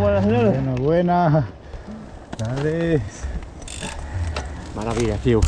Buenas, buenas. Dale. Maravilla, tío.